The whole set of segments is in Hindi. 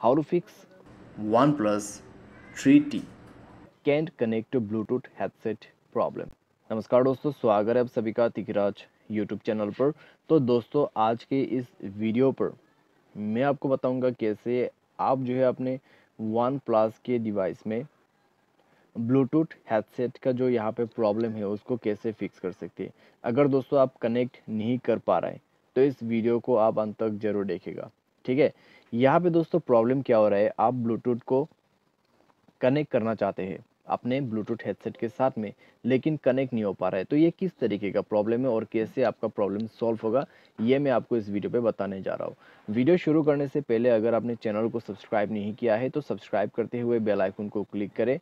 how to fix OnePlus 3T. can't connect to Bluetooth headset problem. नमस्कार दोस्तों स्वागत है आप सभी का तिकराज यूट्यूब चैनल पर तो दोस्तों आज के इस वीडियो पर मैं आपको बताऊँगा कैसे आप जो है अपने वन प्लस के डिवाइस में ब्लूटूथ हेडसेट का जो यहाँ पे प्रॉब्लम है उसको कैसे फिक्स कर सकते हैं अगर दोस्तों आप कनेक्ट नहीं कर पा रहे हैं तो इस वीडियो को आप अंत तक ज़रूर देखेगा ठीक है? यहाँ पे दोस्तों प्रॉब्लम क्या हो रहा है? आप ब्लूटूथ को कनेक्ट करना चाहते हैं, अपने ब्लूटूथ हेडसेट के साथ में, लेकिन कनेक्ट नहीं हो पा रहा है। तो ये किस तरीके का प्रॉब्लम है और कैसे आपका प्रॉब्लम सॉल्व होगा, ये मैं आपको इस वीडियो पे बताने जा रहा हूँ। वीडियो शुरू करने से पहले अगर आपने चैनल को सब्सक्राइब नहीं किया है तो सब्सक्राइब करते हुए बेल आइकन को क्लिक करें।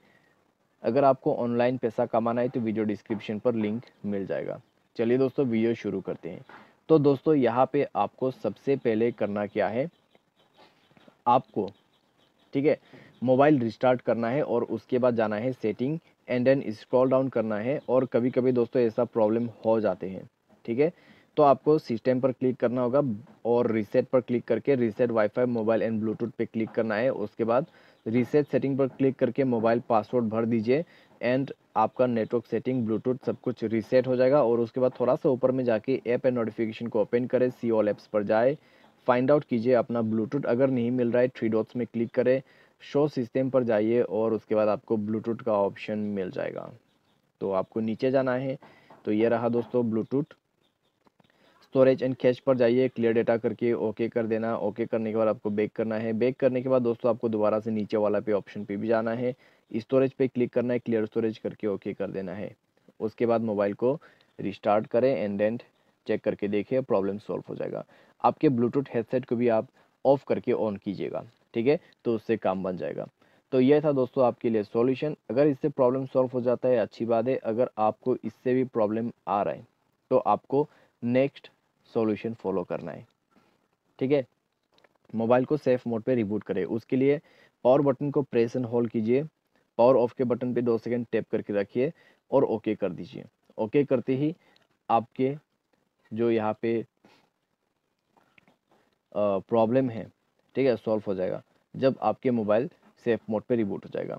अगर आपको ऑनलाइन पैसा कमाना है तो वीडियो डिस्क्रिप्शन पर लिंक मिल जाएगा। चलिए दोस्तों वीडियो शुरू करते हैं। तो दोस्तों, यहाँ पे आपको सबसे पहले करना क्या है? आपको, ठीक है, मोबाइल रिस्टार्ट करना है और उसके बाद जाना है setting and then scroll down करना है और कभी कभी दोस्तों ऐसा प्रॉब्लम हो जाते हैं, ठीक है? तो आपको सिस्टम पर क्लिक करना होगा और रीसेट पर क्लिक करके reset Wi-Fi mobile and Bluetooth पे क्लिक करना है। उसके बाद रीसेट सेटिंग पर क्लिक करके मोबाइल पासवर्ड भर दीजिए एंड आपका नेटवर्क सेटिंग, ब्लूटूथ सब कुछ रीसेट हो जाएगा और उसके बाद थोड़ा सा ऊपर में जाके ऐप एंड नोटिफिकेशन को ओपन करें, सी ऑल एप्स पर जाए। फाइंड आउट कीजिए अपना ब्लूटूथ अगर नहीं मिल रहा है थ्री डॉट्स में क्लिक करें शो सिस्टम पर जाइए और उसके बाद आपको ब्लूटूथ का ऑप्शन मिल जाएगा। तो आपको नीचे जाना है। तो ये रहा दोस्तों ब्लूटूथ स्टोरेज एंड कैश पर जाइए क्लियर डेटा करके ओके कर देना। ओके करने के बाद आपको बेक करना है। बेक करने के बाद दोस्तों आपको दोबारा से नीचे वाला पे ऑप्शन पे भी जाना है। स्टोरेज पे क्लिक करना है क्लियर स्टोरेज करके ओके कर देना है। उसके बाद मोबाइल को रिस्टार्ट करें एंड देन चेक करके देखिए प्रॉब्लम सॉल्व हो जाएगा। आपके ब्लूटूथ हेडसेट को भी आप ऑफ़ करके ऑन कीजिएगा, ठीक है? तो उससे काम बन जाएगा। तो यह था दोस्तों आपके लिए सॉल्यूशन अगर इससे प्रॉब्लम सॉल्व हो जाता है, अच्छी बात है। अगर आपको इससे भी प्रॉब्लम आ रहा है तो आपको नेक्स्ट सॉल्यूशन फॉलो करना है, ठीक है? मोबाइल को सेफ़ मोड पे रिबूट करें। उसके लिए पावर बटन को प्रेस एंड होल्ड कीजिए। पावर ऑफ़ के बटन पे दो सेकंड टैप करके रखिए और ओके कर दीजिए। ओके करते ही आपके जो यहाँ पे प्रॉब्लम है, ठीक है सॉल्व हो जाएगा, जब आपके मोबाइल सेफ़ मोड पे रिबूट हो जाएगा।